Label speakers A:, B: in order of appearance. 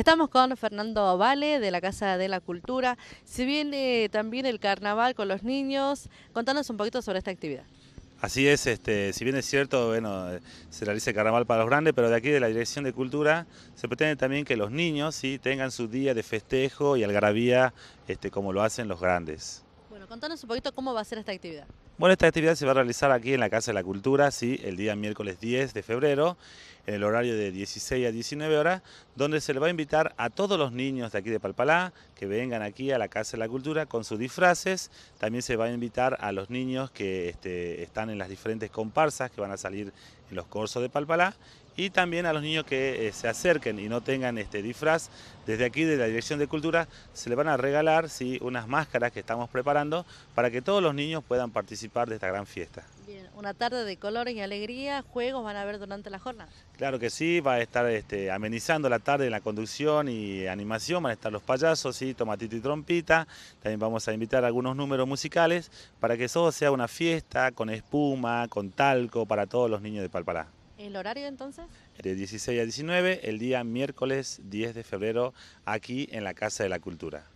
A: Estamos con Fernando Vale de la Casa de la Cultura. Si viene también el carnaval con los niños, contanos un poquito sobre esta actividad.
B: Así es, este, si bien es cierto, bueno, se realiza el carnaval para los grandes, pero de aquí de la Dirección de Cultura se pretende también que los niños ¿sí? tengan su día de festejo y algarabía este, como lo hacen los grandes.
A: Bueno, contanos un poquito cómo va a ser esta actividad.
B: Bueno, esta actividad se va a realizar aquí en la Casa de la Cultura, sí, el día miércoles 10 de febrero, en el horario de 16 a 19 horas, donde se le va a invitar a todos los niños de aquí de Palpalá que vengan aquí a la Casa de la Cultura con sus disfraces. También se va a invitar a los niños que este, están en las diferentes comparsas que van a salir en los cursos de Palpalá y también a los niños que eh, se acerquen y no tengan este disfraz, desde aquí de la Dirección de Cultura se les van a regalar ¿sí? unas máscaras que estamos preparando para que todos los niños puedan participar de esta gran fiesta.
A: Bien, una tarde de colores y alegría, juegos van a haber durante la jornada.
B: Claro que sí, va a estar este, amenizando la tarde en la conducción y animación, van a estar los payasos, ¿sí? tomatito y trompita, también vamos a invitar algunos números musicales para que todo sea una fiesta con espuma, con talco para todos los niños de Palpalá.
A: ¿El horario entonces?
B: De 16 a 19, el día miércoles 10 de febrero, aquí en la Casa de la Cultura.